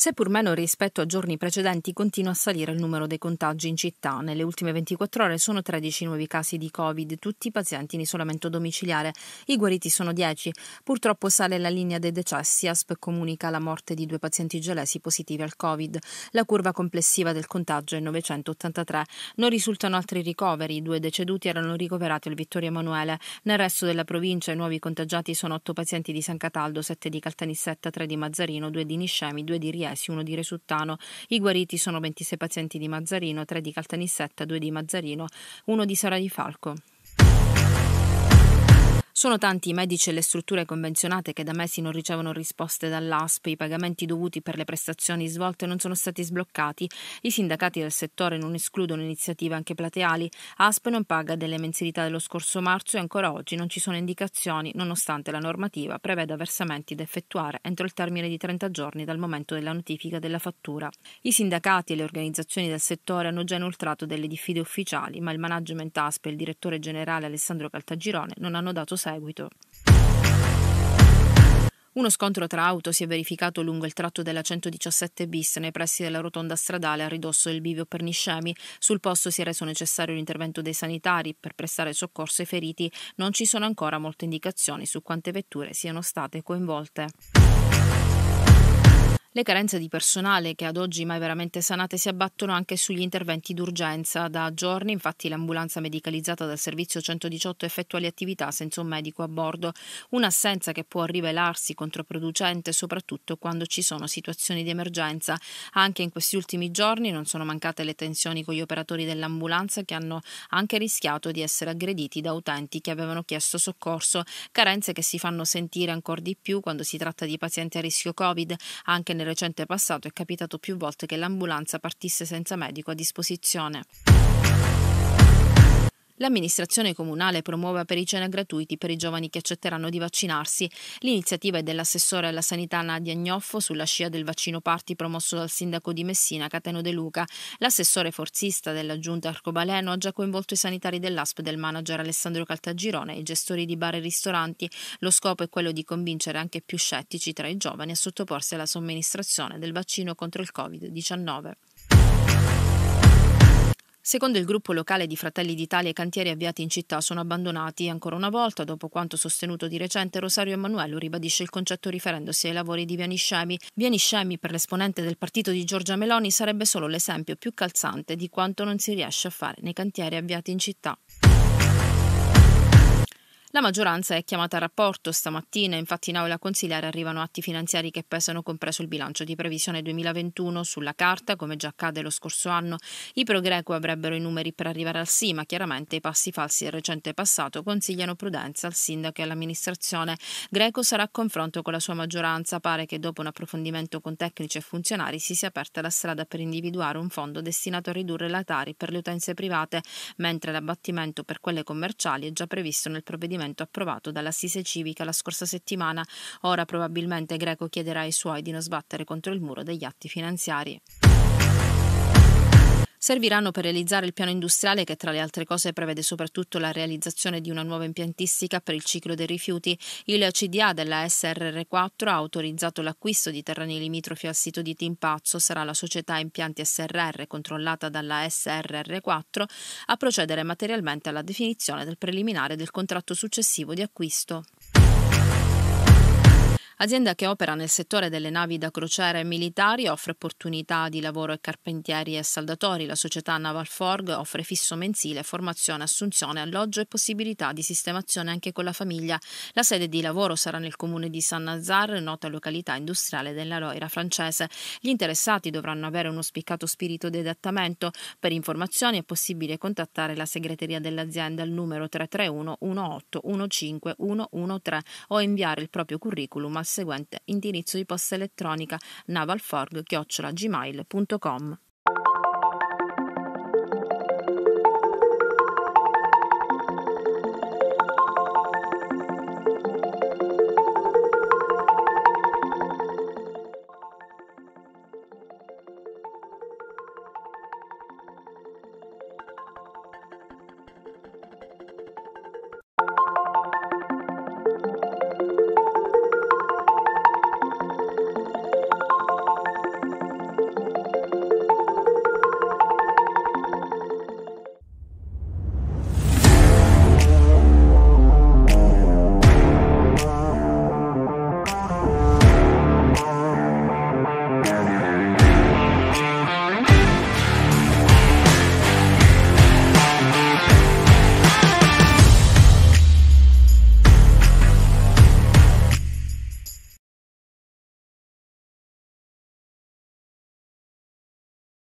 Seppur meno rispetto a giorni precedenti, continua a salire il numero dei contagi in città. Nelle ultime 24 ore sono 13 nuovi casi di Covid, tutti pazienti in isolamento domiciliare. I guariti sono 10. Purtroppo sale la linea dei decessi. ASP comunica la morte di due pazienti gelesi positivi al Covid. La curva complessiva del contagio è 983. Non risultano altri ricoveri. I due deceduti erano ricoverati al Vittorio Emanuele. Nel resto della provincia i nuovi contagiati sono 8 pazienti di San Cataldo, 7 di Caltanissetta, 3 di Mazzarino, 2 di Niscemi, 2 di Riese Iesi, uno di Resuttano. I guariti sono 26 pazienti di Mazzarino, 3 di Caltanissetta, 2 di Mazzarino, 1 di Sara di Falco. Sono tanti i medici e le strutture convenzionate che da mesi non ricevono risposte dall'ASP, i pagamenti dovuti per le prestazioni svolte non sono stati sbloccati, i sindacati del settore non escludono iniziative anche plateali, ASP non paga delle mensilità dello scorso marzo e ancora oggi non ci sono indicazioni, nonostante la normativa preveda versamenti da effettuare entro il termine di 30 giorni dal momento della notifica della fattura. I sindacati e le organizzazioni del settore hanno già inoltrato delle diffide ufficiali, ma il management ASP e il direttore generale Alessandro Caltagirone non hanno dato seguito seguito. Uno scontro tra auto si è verificato lungo il tratto della 117 bis nei pressi della rotonda stradale a ridosso del bivio per Niscemi. Sul posto si è reso necessario l'intervento dei sanitari per prestare soccorso ai feriti. Non ci sono ancora molte indicazioni su quante vetture siano state coinvolte. Le carenze di personale, che ad oggi mai veramente sanate, si abbattono anche sugli interventi d'urgenza. Da giorni, infatti, l'ambulanza medicalizzata dal servizio 118 effettua le attività senza un medico a bordo, un'assenza che può rivelarsi controproducente soprattutto quando ci sono situazioni di emergenza. Anche in questi ultimi giorni non sono mancate le tensioni con gli operatori dell'ambulanza che hanno anche rischiato di essere aggrediti da utenti che avevano chiesto soccorso, carenze che si fanno sentire ancora di più quando si tratta di pazienti a rischio Covid, anche nel recente passato è capitato più volte che l'ambulanza partisse senza medico a disposizione. L'amministrazione comunale promuove apericena gratuiti per i giovani che accetteranno di vaccinarsi. L'iniziativa è dell'assessore alla sanità Nadia Gnoffo sulla scia del vaccino party promosso dal sindaco di Messina Cateno De Luca. L'assessore forzista della giunta Arcobaleno ha già coinvolto i sanitari dell'ASP del manager Alessandro Caltagirone e i gestori di bar e ristoranti. Lo scopo è quello di convincere anche più scettici tra i giovani a sottoporsi alla somministrazione del vaccino contro il Covid-19. Secondo il gruppo locale di Fratelli d'Italia, i cantieri avviati in città sono abbandonati. Ancora una volta, dopo quanto sostenuto di recente, Rosario Emanuello ribadisce il concetto riferendosi ai lavori di Viani Scemi. Viani Scemi, per l'esponente del partito di Giorgia Meloni, sarebbe solo l'esempio più calzante di quanto non si riesce a fare nei cantieri avviati in città. La maggioranza è chiamata a rapporto stamattina, infatti in aula consigliare arrivano atti finanziari che pesano compreso il bilancio di previsione 2021 sulla carta, come già accade lo scorso anno. I pro greco avrebbero i numeri per arrivare al sì, ma chiaramente i passi falsi del recente passato consigliano prudenza al sindaco e all'amministrazione. Greco sarà a confronto con la sua maggioranza, pare che dopo un approfondimento con tecnici e funzionari si sia aperta la strada per individuare un fondo destinato a ridurre la Tari per le utenze private, mentre l'abbattimento per quelle commerciali è già previsto nel provvedimento provvedimento approvato dall'Assise Civica la scorsa settimana. Ora probabilmente Greco chiederà ai suoi di non sbattere contro il muro degli atti finanziari serviranno per realizzare il piano industriale che tra le altre cose prevede soprattutto la realizzazione di una nuova impiantistica per il ciclo dei rifiuti. Il CDA della SRR4 ha autorizzato l'acquisto di terreni limitrofi al sito di Timpazzo, sarà la società Impianti SRR controllata dalla SRR4 a procedere materialmente alla definizione del preliminare del contratto successivo di acquisto. Azienda che opera nel settore delle navi da crociera e militari offre opportunità di lavoro ai carpentieri e saldatori. La società Naval Forg offre fisso mensile, formazione, assunzione, alloggio e possibilità di sistemazione anche con la famiglia. La sede di lavoro sarà nel comune di San Nazar, nota località industriale della Loira francese. Gli interessati dovranno avere uno spiccato spirito di adattamento. Per informazioni è possibile contattare la segreteria dell'azienda al numero 331 18 15 113 o inviare il proprio curriculum al seguente indirizzo di posta elettronica navalforg-gmail.com.